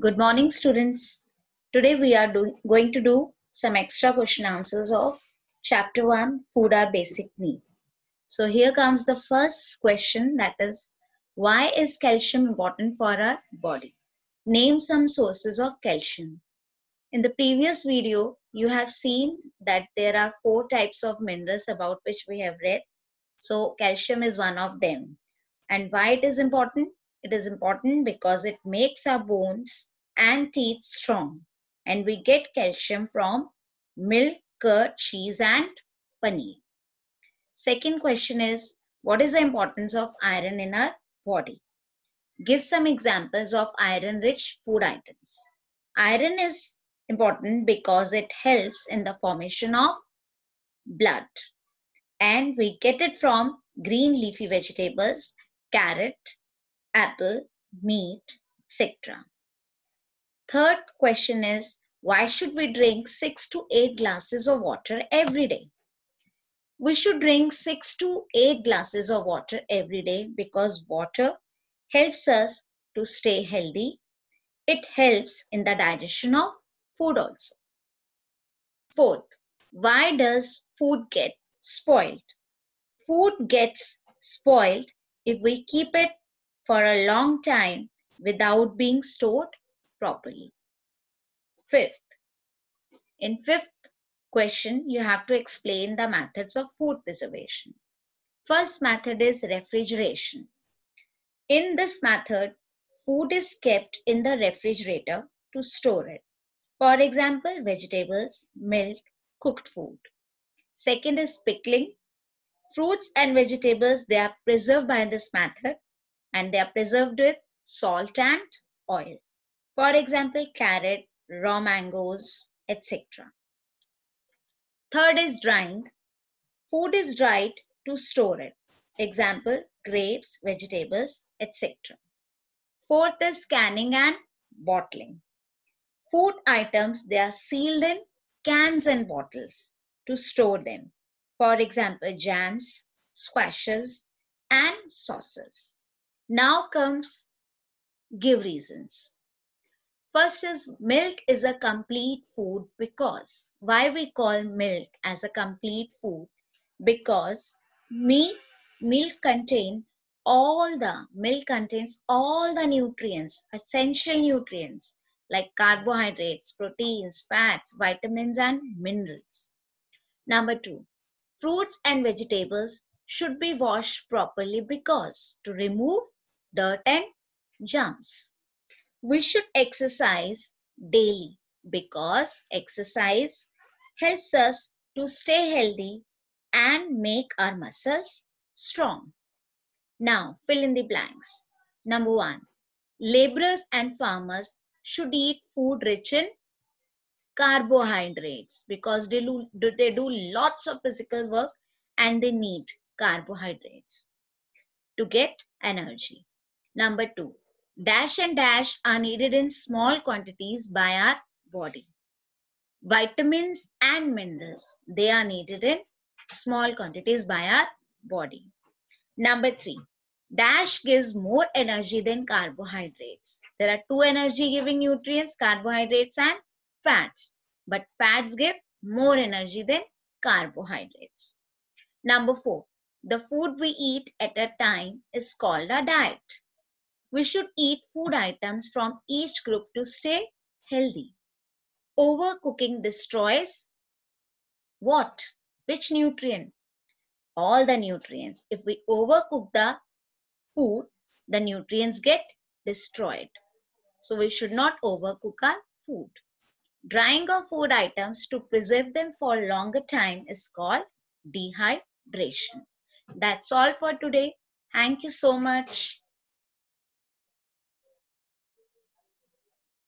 Good morning, students. Today we are going to do some extra question answers of chapter 1 Food Our Basic Need. So here comes the first question that is why is calcium important for our body? Name some sources of calcium. In the previous video, you have seen that there are four types of minerals about which we have read. So calcium is one of them. And why it is important? It is important because it makes our bones and teeth strong. And we get calcium from milk, curd, cheese and paneer. Second question is, what is the importance of iron in our body? Give some examples of iron-rich food items. Iron is important because it helps in the formation of blood. And we get it from green leafy vegetables, carrot, apple, meat, etc. Third question is why should we drink 6 to 8 glasses of water every day? We should drink 6 to 8 glasses of water every day because water helps us to stay healthy. It helps in the digestion of food also. Fourth, why does food get spoiled? Food gets spoiled if we keep it for a long time without being stored properly. Fifth, in fifth question, you have to explain the methods of food preservation. First method is refrigeration. In this method, food is kept in the refrigerator to store it. For example, vegetables, milk, cooked food. Second is pickling. Fruits and vegetables, they are preserved by this method and they are preserved with salt and oil. For example, carrot, raw mangoes, etc. Third is drying. Food is dried to store it. Example, grapes, vegetables, etc. Fourth is canning and bottling. Food items, they are sealed in cans and bottles to store them. For example, jams, squashes, and sauces. Now comes give reasons. First is milk is a complete food because. Why we call milk as a complete food? Because milk milk contain all the milk contains all the nutrients essential nutrients like carbohydrates proteins fats vitamins and minerals. Number 2 fruits and vegetables should be washed properly because to remove dirt and germs. We should exercise daily because exercise helps us to stay healthy and make our muscles strong. Now, fill in the blanks. Number one, laborers and farmers should eat food rich in carbohydrates because they do, they do lots of physical work and they need carbohydrates to get energy. Number two, dash and dash are needed in small quantities by our body. Vitamins and minerals, they are needed in small quantities by our body. Number three, dash gives more energy than carbohydrates. There are two energy giving nutrients, carbohydrates and fats. But fats give more energy than carbohydrates. Number four, the food we eat at a time is called a diet. We should eat food items from each group to stay healthy. Overcooking destroys what? Which nutrient? All the nutrients. If we overcook the food, the nutrients get destroyed. So we should not overcook our food. Drying of food items to preserve them for longer time is called dehydration. That's all for today. Thank you so much.